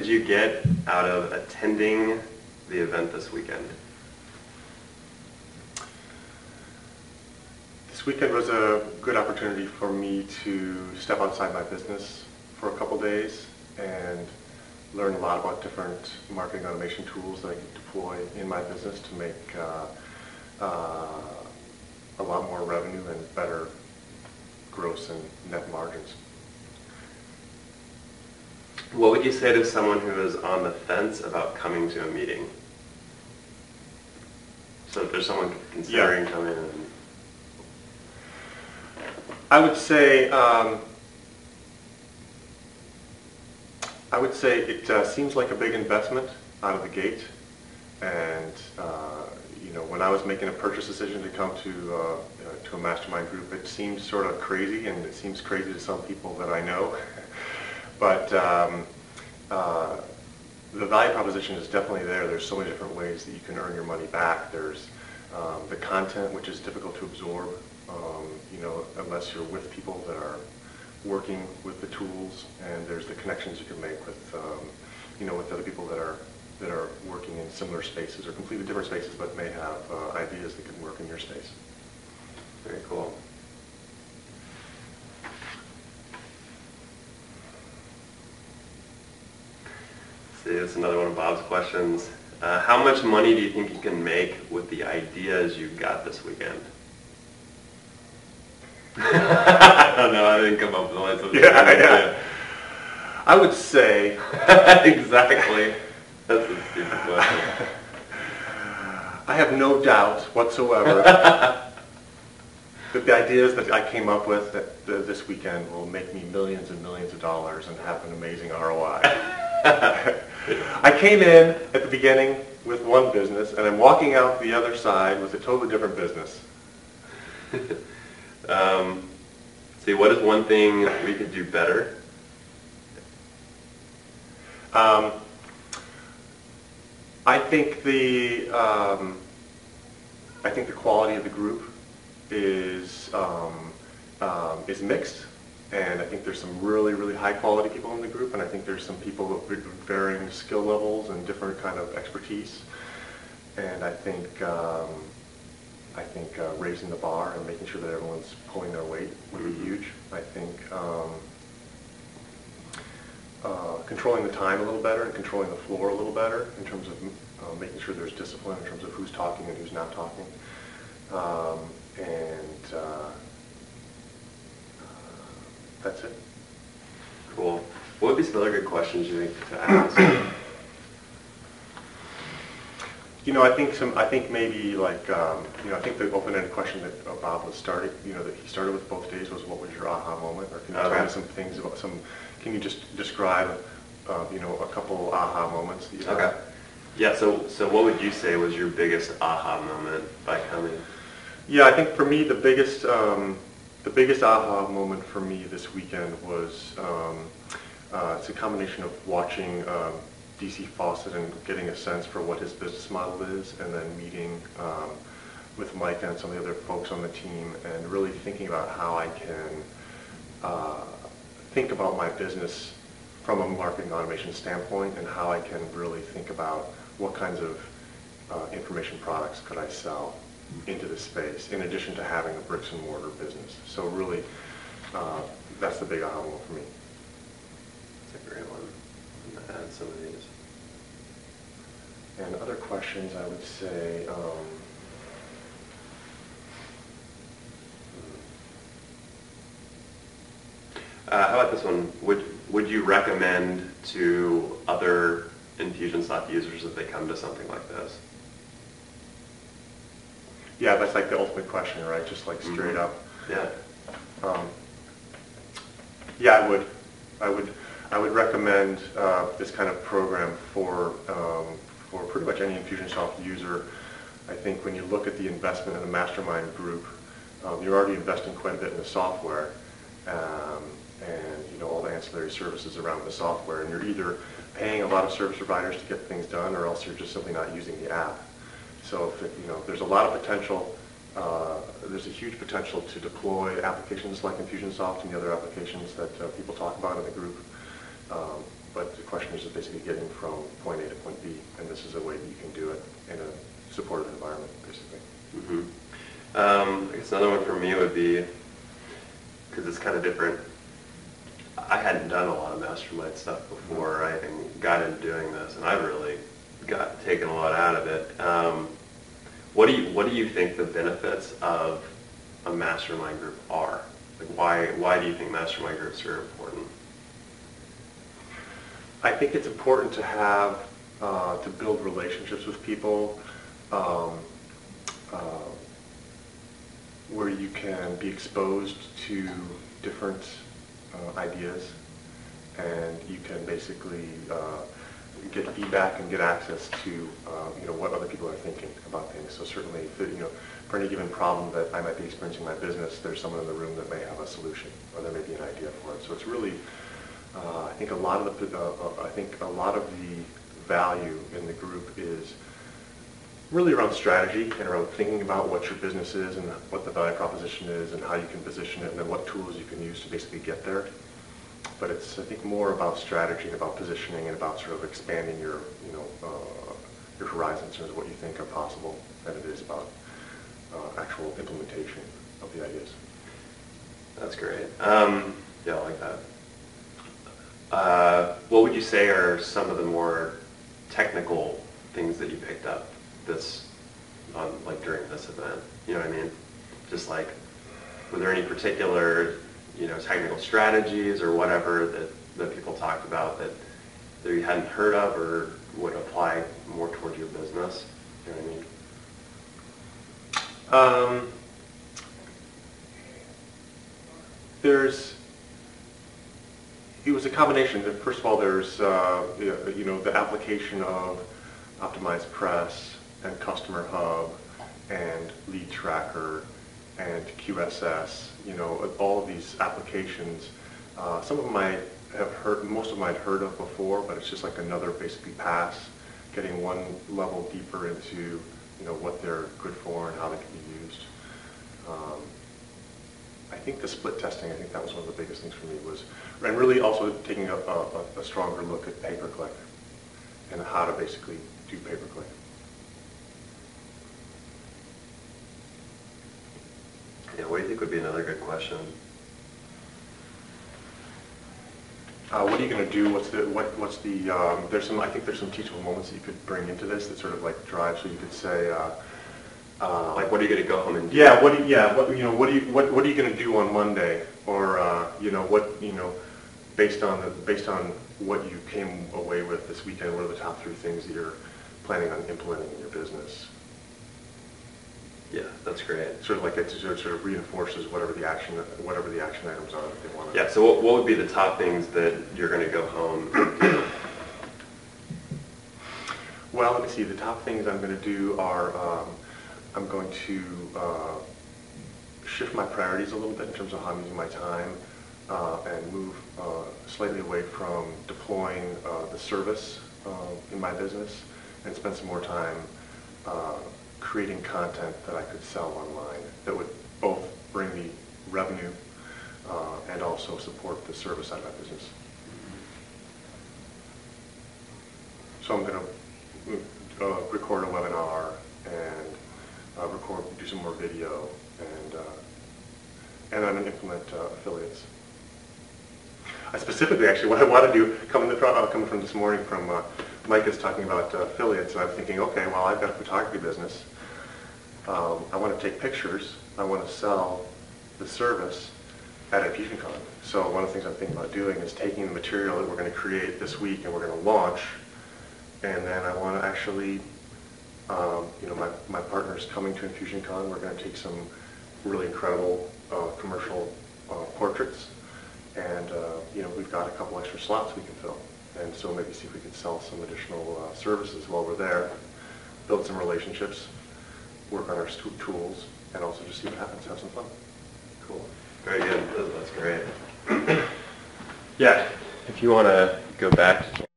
did you get out of attending the event this weekend? This weekend was a good opportunity for me to step outside my business for a couple days and learn a lot about different marketing automation tools that I can deploy in my business to make uh, uh, a lot more revenue and better gross and net margins. What would you say to someone who is on the fence about coming to a meeting? So if there's someone considering Yeah. coming and I would say, um, I would say it uh, seems like a big investment out of the gate. And, uh, you know, when I was making a purchase decision to come to, uh, uh, to a mastermind group, it seems sort of crazy and it seems crazy to some people that I know. But um, uh, the value proposition is definitely there. There's so many different ways that you can earn your money back. There's um, the content, which is difficult to absorb, um, you know, unless you're with people that are working with the tools. And there's the connections you can make with, um, you know, with other people that are that are working in similar spaces or completely different spaces, but may have uh, ideas that can work in your space. very cool. Is another one of Bob's questions. Uh, how much money do you think you can make with the ideas you got this weekend? I don't know. I didn't come up with one. so- Yeah, yeah. I would say exactly. That's a stupid question. I have no doubt whatsoever that the ideas that I came up with that th- this weekend will make me millions and millions of dollars and have an amazing ROI. I came in at the beginning with one business and I'm walking out the other side with a totally different business. Um, see, what is one thing we could do better? Um, I think the um, I think the quality of the group is um, um, is mixed, and I think there's some really really high quality people in the group, and I think there's some people with varying skill levels and different kind of expertise, and I think. Um, I think uh, raising the bar and making sure that everyone's pulling their weight would be Mhm. huge. I think um, uh, controlling the time a little better and controlling the floor a little better in terms of uh, making sure there's discipline in terms of who's talking and who's not talking. Um, and uh, that's it. Cool. What would be some other good questions you think to ask? You know, I think some, I think maybe like, um, you know, I think the open-ended question that uh, Bob was starting, you know, that he started with both days was what was your aha moment? Or can you tell Okay. me some things about some, can you just describe, uh, you know, a couple aha moments that you had? okay. Yeah. So, so what would you say was your biggest aha moment by coming? Yeah, I think for me, the biggest, um, the biggest aha moment for me this weekend was, um, uh, it's a combination of watching um, DC Fawcett and getting a sense for what his business model is, and then meeting um, with Mike and some of the other folks on the team, and really thinking about how I can uh, think about my business from a marketing automation standpoint, and how I can really think about what kinds of uh, information products could I sell into the space, in addition to having a bricks and mortar business. So really, uh, that's the big aha moment for me. That's a great one. I'm gonna add some of these. And other questions, I would say, um, Uh, how about this one? Would Would you recommend to other Infusionsoft users that they come to something like this? Yeah, that's like the ultimate question, right? Just like straight Mhm. up. Yeah. Um, Yeah, I would. I would, I would recommend uh, this kind of program for, um, for pretty much any Infusionsoft user. I think when you look at the investment in the mastermind group, um, you're already investing quite a bit in the software um, and, you know, all the ancillary services around the software. And you're either paying a lot of service providers to get things done or else you're just simply not using the app. So, if you know, there's a lot of potential, uh, there's a huge potential to deploy applications like Infusionsoft and the other applications that uh, people talk about in the group. Um, but the question is basically getting from point A to point B, and this is a way that you can do it in a supportive environment, basically. Mm -hmm. Um, I guess another one for me would be, because it's kind of different. I hadn't done a lot of mastermind stuff before, right, and got into doing this, and I've really got taken a lot out of it. Um, what do you What do you think the benefits of a mastermind group are? Like, why Why do you think mastermind groups are important? I think it's important to have, uh, to build relationships with people um, uh, where you can be exposed to different uh, ideas and you can basically uh, get feedback and get access to, uh, you know, what other people are thinking about things. So certainly, if, you know, for any given problem that I might be experiencing in my business, there's someone in the room that may have a solution or there may be an idea for it. So it's really, uh, I think a lot of the, uh, uh, I think a lot of the value in the group is really around strategy and around thinking about what your business is and what the value proposition is and how you can position it and then what tools you can use to basically get there. But it's, I think, more about strategy and about positioning and about sort of expanding your, you know, uh, your horizons in terms of what you think are possible than it is about uh, actual implementation of the ideas. That's great. Um, yeah, I like that. Uh, what would you say are some of the more technical things that you picked up this on like during this event? You know what I mean? Just like, were there any particular you know technical strategies or whatever that that people talked about that that you hadn't heard of or would apply more towards your business? You know what I mean? Um, there's, it was a combination. First of all, there's, uh, you know, the application of Optimized Press and Customer Hub and Lead Tracker and QSS, you know, all of these applications. Uh, some of them I have heard, most of them I'd heard of before, but it's just like another basically pass, getting one level deeper into, you know, what they're good for and how they can be used. Um, I think the split testing, I think that was one of the biggest things for me was, and really also taking a, a, a stronger look at pay-per-click and how to basically do pay-per-click. Yeah, what do you think would be another good question? Uh, what are you going to do? What's the what, what's the? Um, there's some. I think there's some teachable moments that you could bring into this that sort of like drive. So you could say, uh, uh, Like, what are you going to go home and do? yeah, what? Do you, yeah, what? You know, what do you what What are you going to do on Monday? Or uh, you know, what? You know, based on the based on what you came away with this weekend, what are the top three things that you're planning on implementing in your business? Yeah, that's great. Sort of like it sort of, reinforces whatever the action whatever the action items are that they want to. Yeah, so what, what would be the top things that you're going to go home? Well, let me see. The top things I'm going to do are um, I'm going to uh, shift my priorities a little bit in terms of how I'm using my time uh, and move uh, slightly away from deploying uh, the service uh, in my business and spend some more time uh, creating content that I could sell online that would both bring me revenue uh, and also support the service side of my business. So I'm going to uh, record a webinar and uh, record, do some more video, and uh, and I'm going to implement uh, affiliates. I specifically, actually, what I want to do, coming, to, uh, coming from this morning from Mike is talking about affiliates, and I'm thinking, okay, well, I've got a photography business. Um, I want to take pictures. I want to sell the service at InfusionCon. So one of the things I'm thinking about doing is taking the material that we're going to create this week and we're going to launch, and then I want to actually, um, you know, my, my partner's coming to InfusionCon. We're going to take some really incredible uh, commercial uh, portraits, and uh, you know, we've got a couple extra slots we can fill. And so maybe see if we can sell some additional uh, services while we're there, build some relationships, work on our tools, and also just see what happens, have some fun. Cool. Very good. That's- That's great. Yeah, if you want to go back to